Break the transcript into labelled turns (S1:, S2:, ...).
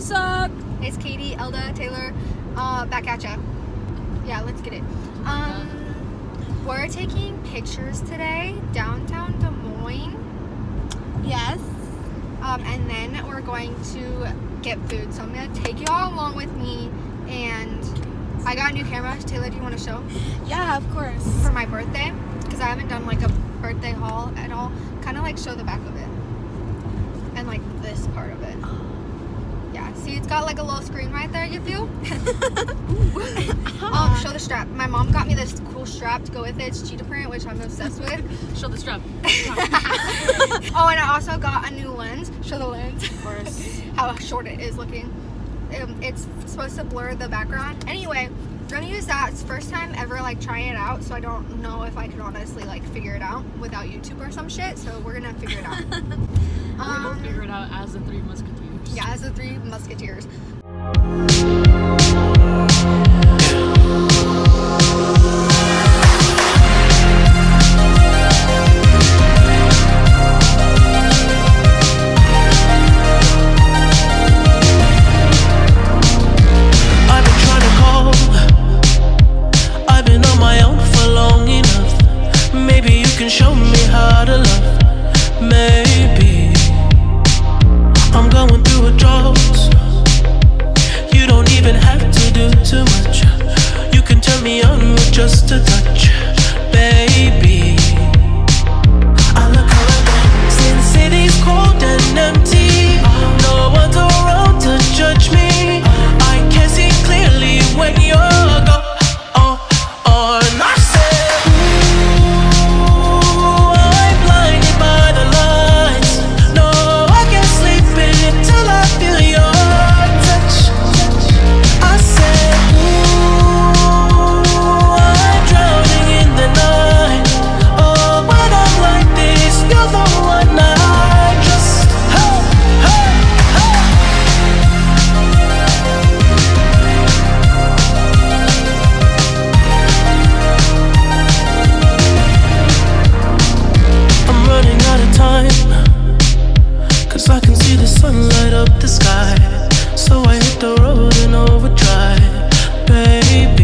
S1: What's up?
S2: It's Kaytie, Elda, Taylor, uh, back at ya. Yeah, let's get it. Um, we're taking pictures today downtown Des Moines.
S1: Yes.
S2: Um, and then we're going to get food. So I'm gonna take you all along with me. And I got a new camera. Taylor, do you want to show
S1: Yeah, of course.
S2: for my birthday? Because I haven't done like a birthday haul at all. Kind of like show the back of it and like this part of it. Yeah. See, it's got like a little screen right there. You feel? Um, show the strap. My mom got me this cool strap to go with it. It's cheetah print, which I'm obsessed with.
S1: Show the strap.
S2: oh, and I also got a new lens. Show the lens.
S1: Of course.
S2: How short it is looking. Um, it's supposed to blur the background. Anyway, we're gonna use that. It's first time ever like trying it out, so I don't know if I can honestly like figure it out without YouTube or some shit. So we're gonna figure it out.
S1: We'll
S2: um,
S1: figure it out as the three musketeers.
S2: Yeah, as the three musketeers.
S3: I've been trying to call. even have to do too much. You can turn me on with just a touch. sunlight up the sky. So I hit the road in overdrive, baby.